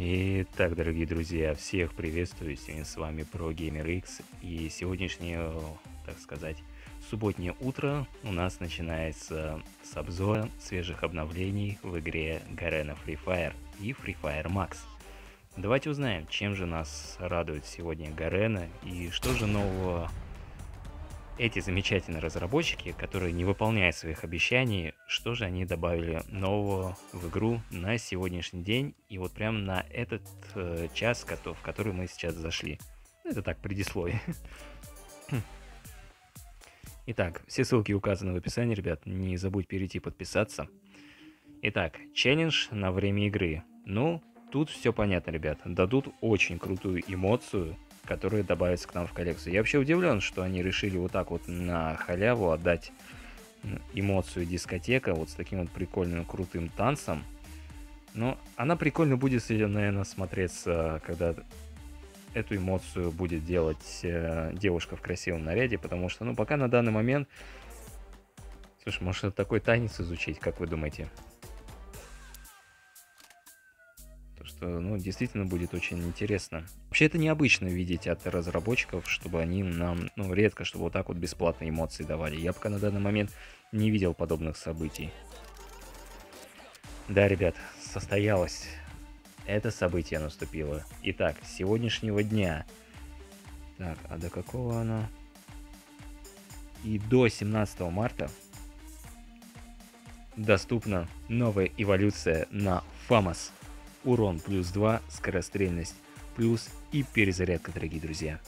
Итак, дорогие друзья, всех приветствую, сегодня с вами ProGamerX, и сегодняшнее, так сказать, субботнее утро у нас начинается с обзора свежих обновлений в игре Garena Free Fire и Free Fire Max. Давайте узнаем, чем же нас радует сегодня Гарена и что же нового эти замечательные разработчики, которые не выполняют своих обещаний, что же они добавили нового в игру на сегодняшний день и вот прямо на этот э, час, в который мы сейчас зашли. Это так, предисловие. Итак, все ссылки указаны в описании, ребят, не забудь перейти подписаться. Итак, челлендж на время игры. Ну, тут все понятно, ребят. Дадут очень крутую эмоцию, которые добавятся к нам в коллекцию. Я вообще удивлен, что они решили вот так вот на халяву отдать эмоцию дискотека вот с таким вот прикольным крутым танцем. Но она прикольно будет, наверное, смотреться, когда эту эмоцию будет делать э, девушка в красивом наряде, потому что, ну, пока на данный момент... Слушай, может, такой танец изучить, как вы думаете? Что ну, действительно будет очень интересно. Вообще это необычно видеть от разработчиков, чтобы они нам, ну, редко, чтобы вот так вот бесплатные эмоции давали. Я пока на данный момент не видел подобных событий. Да, ребят, состоялось. Это событие наступило. Итак, с сегодняшнего дня. Так, а до какого оно? И до 17 марта доступна новая эволюция на FAMAS урон плюс 2, скорострельность плюс и перезарядка, дорогие друзья.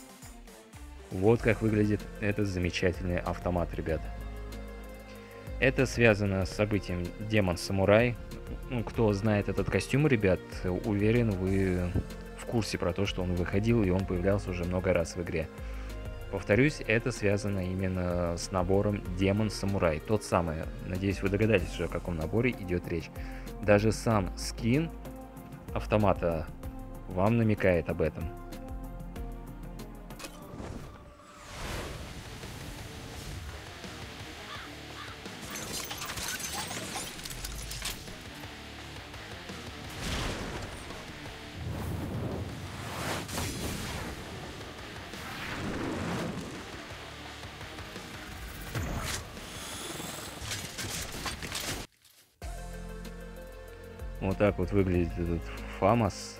Вот как выглядит этот замечательный автомат, ребята. Это связано с событием Демон Самурай. Ну, кто знает этот костюм, ребят, уверен, вы в курсе про то, что он выходил и он появлялся уже много раз в игре. Повторюсь, это связано именно с набором Демон Самурай. Тот самый. Надеюсь, вы догадались уже, о каком наборе идет речь. Даже сам скин автомата вам намекает об этом. Вот так вот выглядит этот Фамас.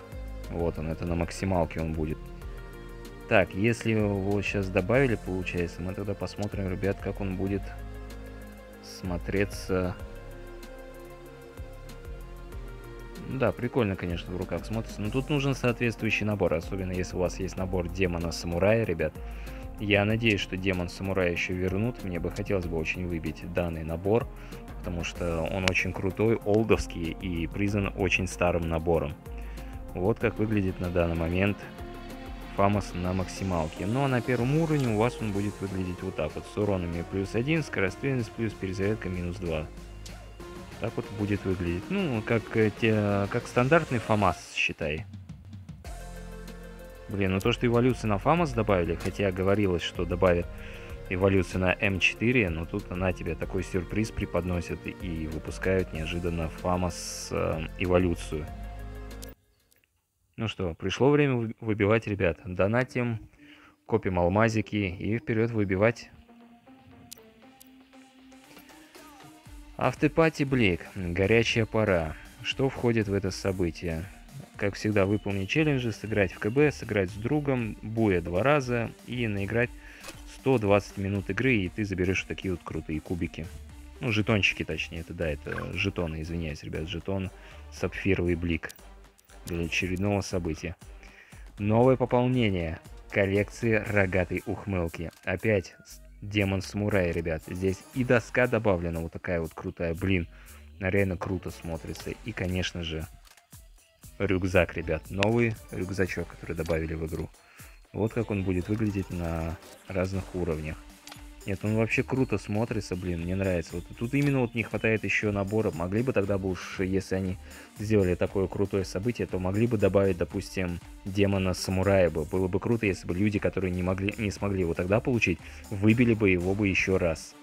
Вот он, это на максималке он будет. Так, если его сейчас добавили, получается, мы тогда посмотрим, ребят, как он будет смотреться. Да, прикольно, конечно, в руках смотрится. Но тут нужен соответствующий набор, особенно если у вас есть набор демона самурая, ребят. Я надеюсь, что демон самурая еще вернут. Мне бы хотелось бы очень выбить данный набор, потому что он очень крутой, олдовский и признан очень старым набором. Вот как выглядит на данный момент Фамос на максималке. Но на первом уровне у вас он будет выглядеть вот так вот. С уронами плюс 1, скорострельность плюс, перезарядка минус 2. Так вот будет выглядеть. Ну, как, э, те, как стандартный ФАМАС, считай. Блин, ну то, что эволюции на ФАМАС добавили, хотя говорилось, что добавят эволюцию на М4, но тут она тебе такой сюрприз преподносит и выпускают неожиданно ФАМАС э, эволюцию. Ну что, пришло время выбивать, ребят. Донатим, копим алмазики и вперед выбивать. Автопати Блик. Горячая пора. Что входит в это событие? Как всегда, выполнить челленджи, сыграть в КБ, сыграть с другом, буя два раза и наиграть 120 минут игры, и ты заберешь такие вот крутые кубики. Ну, жетончики, точнее, это да, это жетоны, извиняюсь, ребят, жетон сапфировый блик для очередного события. Новое пополнение коллекции рогатой ухмылки. Опять демон самурай, ребят. Здесь и доска добавлена, вот такая вот крутая, блин. Реально круто смотрится. И, конечно же, рюкзак, ребят. Новый рюкзачок, который добавили в игру. Вот как он будет выглядеть на разных уровнях. Нет, он вообще круто смотрится, блин, мне нравится. Вот тут именно вот не хватает еще набора. Могли бы тогда бы уж, если они сделали такое крутое событие, то могли бы добавить, допустим, демона самурая бы. Было бы круто, если бы люди, которые не, могли, не смогли его тогда получить, выбили бы его бы еще раз.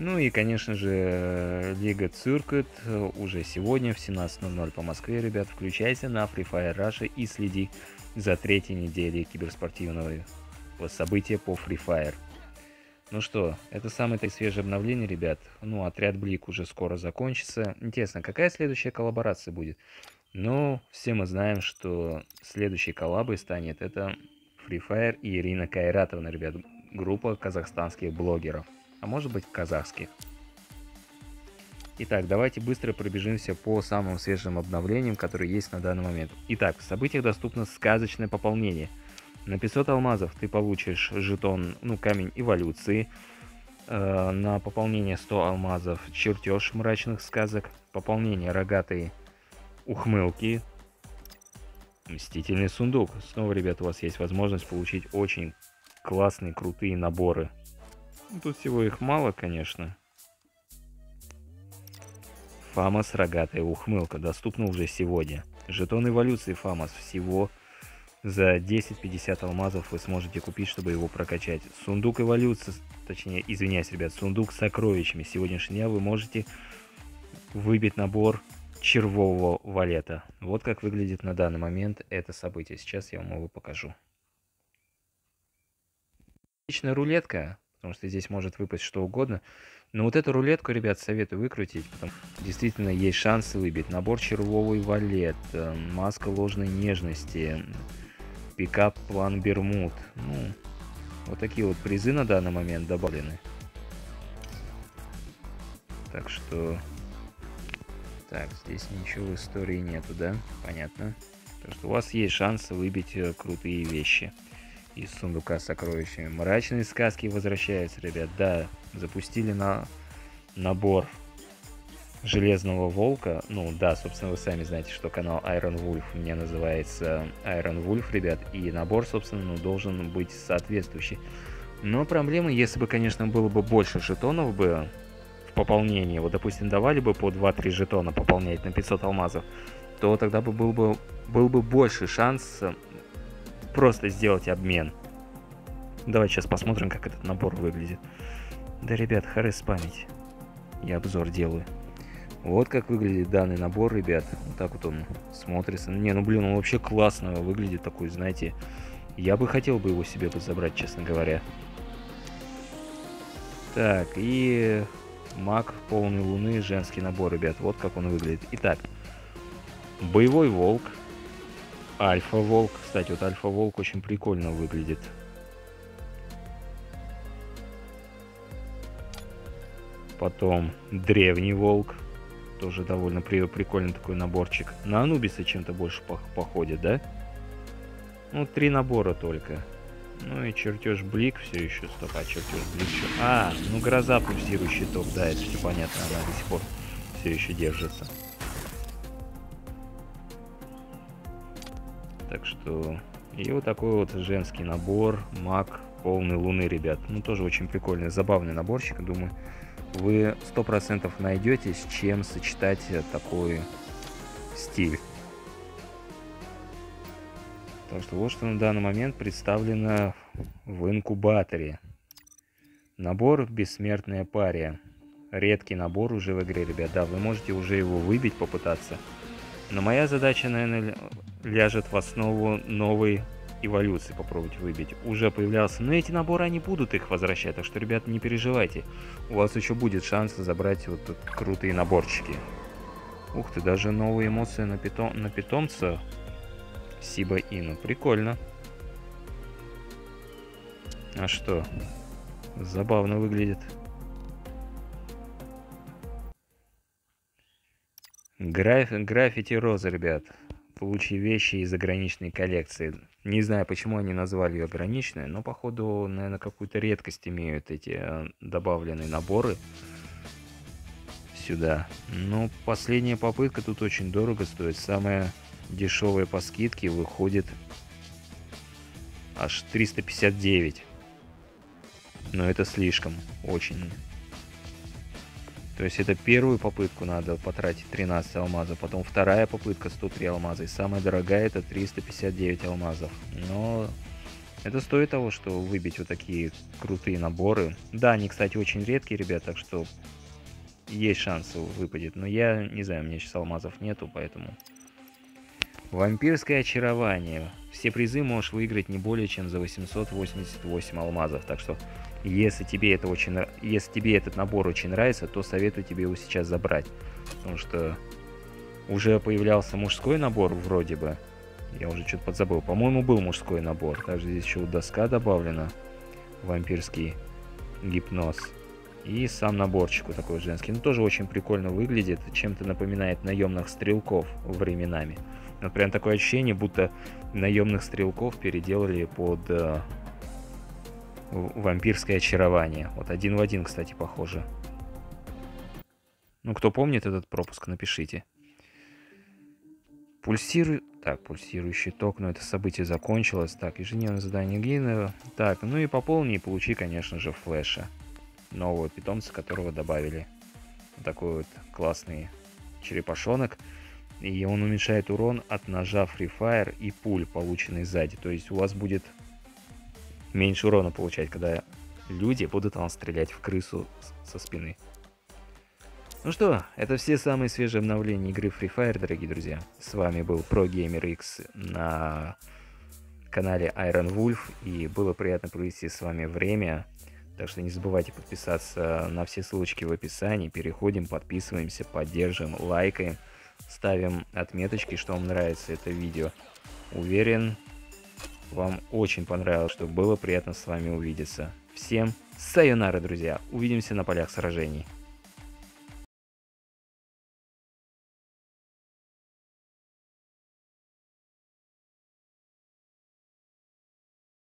Ну и, конечно же, Лига Циркет уже сегодня в 17.00 по Москве, ребят. Включайся на Free Fire Russia и следи за третьей неделей киберспортивного события по Free Fire. Ну что, это самое -то свежее обновление, ребят. Ну, отряд Блик уже скоро закончится. Интересно, какая следующая коллаборация будет? Ну, все мы знаем, что следующей коллабой станет это Free Fire и Ирина Кайратовна, ребят. Группа казахстанских блогеров. А может быть казахских. Итак, давайте быстро пробежимся по самым свежим обновлениям, которые есть на данный момент. Итак, в событиях доступно сказочное пополнение – на 500 алмазов ты получишь жетон, ну, камень эволюции. Э, на пополнение 100 алмазов чертеж мрачных сказок. Пополнение рогатой ухмылки. Мстительный сундук. Снова, ребят, у вас есть возможность получить очень классные, крутые наборы. Тут всего их мало, конечно. Фамос рогатая ухмылка. Доступна уже сегодня. Жетон эволюции Фамос. Всего за 10-50 алмазов вы сможете купить, чтобы его прокачать. Сундук эволюции, точнее, извиняюсь, ребят, сундук с сокровищами. С сегодняшнего дня вы можете выбить набор червового валета. Вот как выглядит на данный момент это событие. Сейчас я вам его покажу. Отличная рулетка, потому что здесь может выпасть что угодно. Но вот эту рулетку, ребят, советую выкрутить, потому что действительно есть шансы выбить. Набор червовый валет, э, маска ложной нежности, пикап план Бермуд. Ну, вот такие вот призы на данный момент добавлены. Так что... Так, здесь ничего в истории нету, да? Понятно. Так что у вас есть шанс выбить э, крутые вещи из сундука с сокровищами. Мрачные сказки возвращаются, ребят. Да, запустили на набор Железного Волка. Ну да, собственно, вы сами знаете, что канал Iron Wolf у меня называется Iron Wolf, ребят. И набор, собственно, ну, должен быть соответствующий. Но проблема, если бы, конечно, было бы больше жетонов бы в пополнении, вот, допустим, давали бы по 2-3 жетона пополнять на 500 алмазов, то тогда бы был бы, был бы больше шанс просто сделать обмен. Давайте сейчас посмотрим, как этот набор выглядит. Да, ребят, харес память. Я обзор делаю. Вот как выглядит данный набор, ребят. Вот так вот он смотрится. Не, ну блин, он вообще классно выглядит такой, знаете. Я бы хотел бы его себе бы забрать, честно говоря. Так, и маг полной луны, женский набор, ребят. Вот как он выглядит. Итак, боевой волк. Альфа-волк. Кстати, вот альфа-волк очень прикольно выглядит. Потом древний волк. Тоже довольно при прикольный такой наборчик. На Анубиса чем-то больше по походит, да? Ну, три набора только. Ну и чертеж Блик все еще. Стоп, а чертеж Блик еще. А, ну гроза пульсирующий ток, да, это все понятно, она до сих пор все еще держится. Так что... И вот такой вот женский набор, маг полный луны, ребят. Ну, тоже очень прикольный, забавный наборчик, думаю вы 100% найдете с чем сочетать такой стиль. Так что вот что на данный момент представлено в инкубаторе. Набор «Бессмертная пария». Редкий набор уже в игре, ребят. Да, вы можете уже его выбить, попытаться. Но моя задача, наверное, ляжет в основу новой эволюции попробовать выбить. Уже появлялся, но эти наборы, они будут их возвращать, так что, ребят, не переживайте. У вас еще будет шанс забрать вот тут крутые наборчики. Ух ты, даже новые эмоции на, питом... на питомца Сиба Ину. Прикольно. А что? Забавно выглядит. Граф... Граффити Роза, ребят. Получи вещи из заграничной коллекции. Не знаю, почему они назвали ее ограниченной, но походу, наверное, какую-то редкость имеют эти э, добавленные наборы сюда. Но последняя попытка тут очень дорого стоит. Самая дешевая по скидке выходит аж 359. Но это слишком, очень. То есть это первую попытку надо потратить 13 алмазов, потом вторая попытка 103 алмаза, и самая дорогая это 359 алмазов. Но Это стоит того, что выбить вот такие крутые наборы. Да, они, кстати, очень редкие, ребят, так что есть шанс выпадет. Но я не знаю, у меня сейчас алмазов нету, поэтому... Вампирское очарование. Все призы можешь выиграть не более чем за 888 алмазов. Так что, если тебе, это очень, если тебе этот набор очень нравится, то советую тебе его сейчас забрать. Потому что уже появлялся мужской набор вроде бы. Я уже что-то подзабыл. По-моему, был мужской набор. Также здесь еще доска добавлена. Вампирский гипноз. И сам наборчик вот такой женский. Ну, тоже очень прикольно выглядит. Чем-то напоминает наемных стрелков временами. Вот прям такое ощущение, будто наемных стрелков переделали под э, вампирское очарование. Вот один в один, кстати, похоже. Ну, кто помнит этот пропуск, напишите. Пульсирует... Так, пульсирующий ток, но это событие закончилось. Так, ежедневное задание Глина. Так, ну и пополни и получи, конечно же, флеша. Нового питомца, которого добавили. Вот такой вот классный черепашонок и он уменьшает урон от ножа Free Fire и пуль, полученной сзади. То есть у вас будет меньше урона получать, когда люди будут вам стрелять в крысу со спины. Ну что, это все самые свежие обновления игры Free Fire, дорогие друзья. С вами был ProGamerX на канале Iron Wolf, и было приятно провести с вами время. Так что не забывайте подписаться на все ссылочки в описании. Переходим, подписываемся, поддерживаем, лайкаем ставим отметочки, что вам нравится это видео. Уверен, вам очень понравилось, что было приятно с вами увидеться. Всем сайонара, друзья. Увидимся на полях сражений.